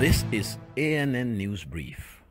This is ANN News Brief.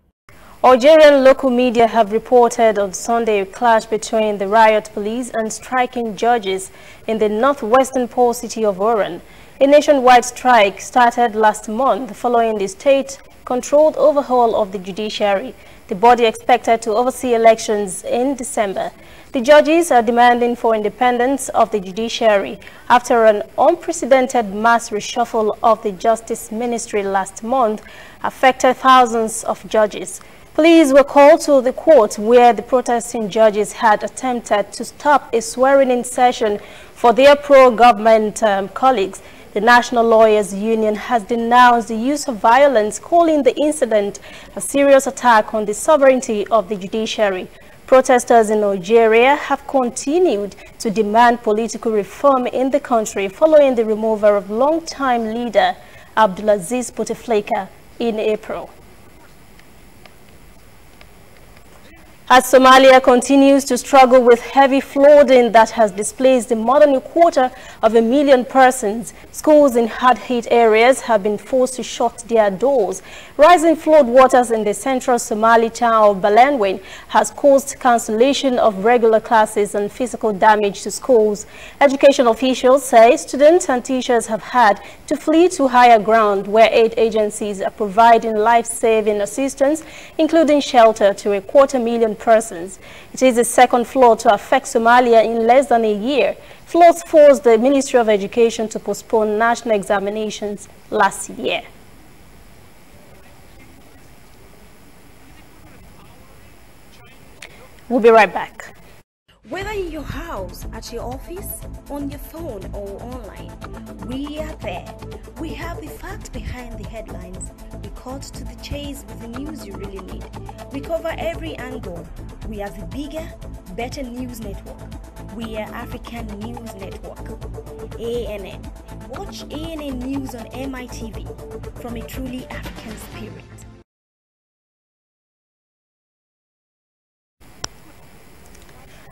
Algerian local media have reported on Sunday a clash between the riot police and striking judges in the northwestern port city of Oran. A nationwide strike started last month following the state-controlled overhaul of the judiciary. The body expected to oversee elections in December. The judges are demanding for independence of the judiciary after an unprecedented mass reshuffle of the Justice Ministry last month affected thousands of judges. Police were called to the court where the protesting judges had attempted to stop a swearing-in session for their pro-government um, colleagues. The National Lawyers Union has denounced the use of violence, calling the incident a serious attack on the sovereignty of the judiciary. Protesters in Algeria have continued to demand political reform in the country following the removal of long-time leader Abdelaziz Bouteflika in April. As Somalia continues to struggle with heavy flooding that has displaced more than a quarter of a million persons, schools in hard-hit areas have been forced to shut their doors. Rising flood waters in the central Somali town of Beledweyne has caused cancellation of regular classes and physical damage to schools. Education officials say students and teachers have had to flee to higher ground where aid agencies are providing life-saving assistance, including shelter to a quarter million persons. It is the second flood to affect Somalia in less than a year. Floods forced the Ministry of Education to postpone national examinations last year. We'll be right back. Whether in your house, at your office, on your phone, or online, we are there. We have the facts behind the headlines. Cut to the chase with the news you really need. We cover every angle. We are the bigger, better news network. We are African News Network. ANN. Watch ANN News on MITV from a truly African spirit.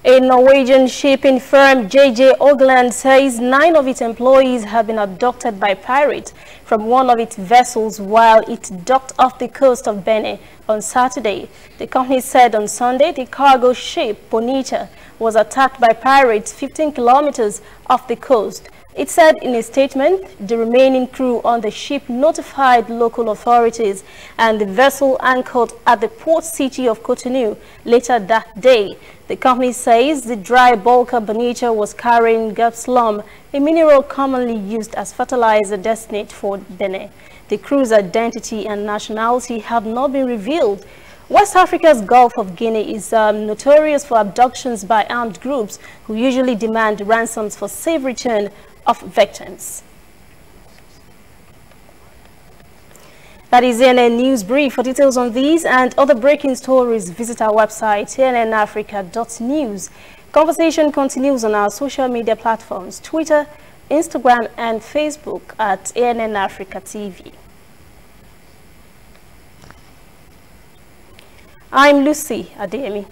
A Norwegian shipping firm, JJ Ugland, says nine of its employees have been abducted by pirates from one of its vessels while it docked off the coast of Benin on Saturday. The company said on Sunday the cargo ship, Bonita, was attacked by pirates 15 kilometers off the coast. It said in a statement, the remaining crew on the ship notified local authorities and the vessel anchored at the port city of Cotonou later that day. The company says the dry bulker Bonita was carrying gypsum, a mineral commonly used as fertilizer destined for Benin. The crew's identity and nationality have not been revealed. West Africa's Gulf of Guinea is um, notorious for abductions by armed groups who usually demand ransoms for safe return of victims. That is ANN News Brief. For details on these and other breaking stories, visit our website, annafrica.news. Conversation continues on our social media platforms, Twitter, Instagram, and Facebook at ANN Africa TV. I'm Lucy Ademi.